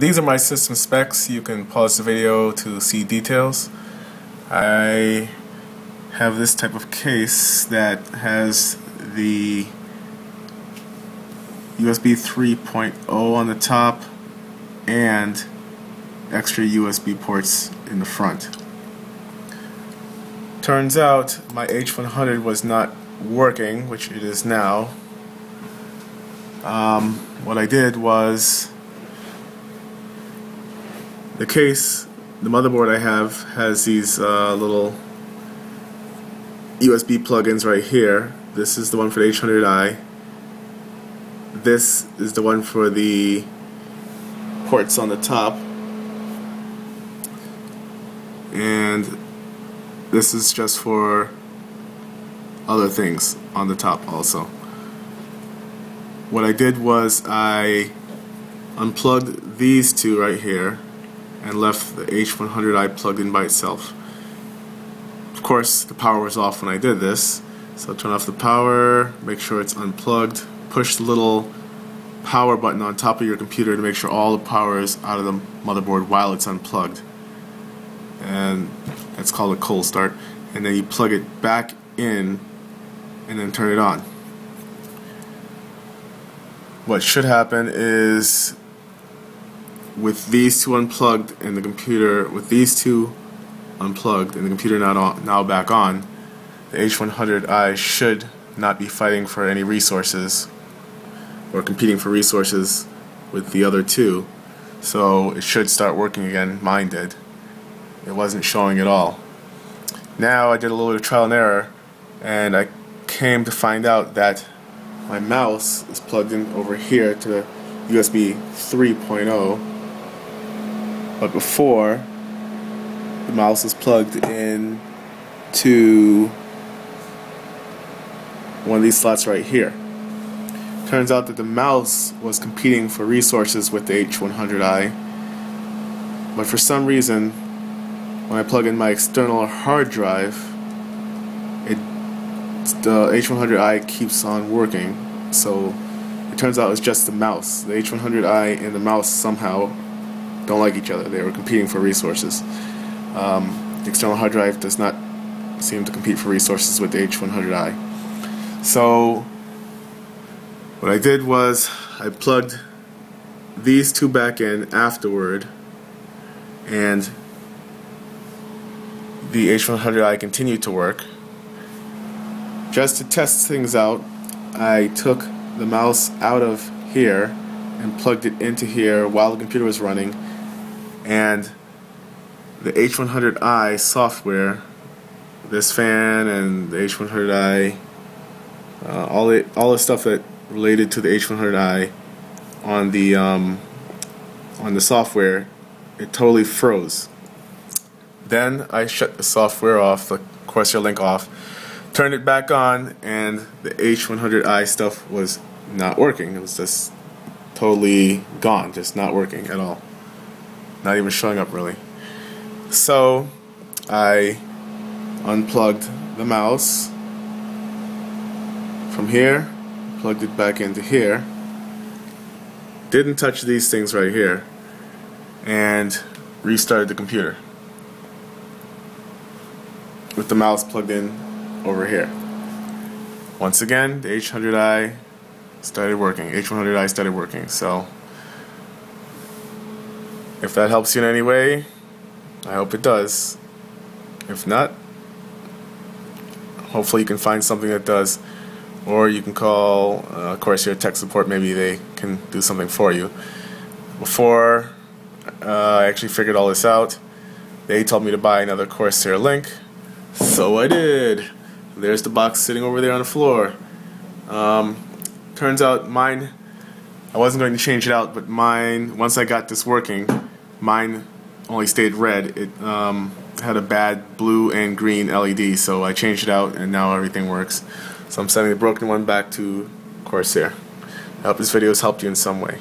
these are my system specs. You can pause the video to see details. I have this type of case that has the USB 3.0 on the top and extra USB ports in the front. Turns out my H100 was not working, which it is now. Um, what I did was the case, the motherboard I have has these uh, little USB plugins right here. This is the one for the H100i. This is the one for the ports on the top. And this is just for other things on the top also. What I did was I unplugged these two right here and left the H100i plugged in by itself. Of course, the power was off when I did this, so turn off the power, make sure it's unplugged, push the little power button on top of your computer to make sure all the power is out of the motherboard while it's unplugged. And that's called a cold start. And then you plug it back in and then turn it on. What should happen is with these two unplugged and the computer, with these two unplugged and the computer now, now back on, the H100i should not be fighting for any resources or competing for resources with the other two. So it should start working again. Mine did. It wasn't showing at all. Now I did a little bit of trial and error and I came to find out that my mouse is plugged in over here to USB 3.0 but before the mouse is plugged in to one of these slots right here. Turns out that the mouse was competing for resources with the H100i but for some reason when I plug in my external hard drive it the H100i keeps on working. So it turns out it's just the mouse. The H100i and the mouse somehow don't like each other. They were competing for resources. Um, the external hard drive does not seem to compete for resources with the H100i. So what I did was I plugged these two back in afterward and the H100i continued to work. Just to test things out, I took the mouse out of here and plugged it into here while the computer was running and the H100i software, this fan and the H100i, uh, all the all the stuff that related to the H100i on the um, on the software, it totally froze. Then I shut the software off, the Corsair link off, turned it back on, and the H100i stuff was not working. It was just totally gone, just not working at all not even showing up really. So I unplugged the mouse from here, plugged it back into here, didn't touch these things right here, and restarted the computer with the mouse plugged in over here. Once again, the H100i started working. H100i started working. So if that helps you in any way, I hope it does. If not, hopefully you can find something that does. Or you can call uh, your tech support, maybe they can do something for you. Before uh, I actually figured all this out, they told me to buy another Corsair link, so I did. There's the box sitting over there on the floor. Um, turns out mine, I wasn't going to change it out, but mine, once I got this working, Mine only stayed red. It um, had a bad blue and green LED, so I changed it out and now everything works. So I'm sending the broken one back to Corsair. I hope this video has helped you in some way.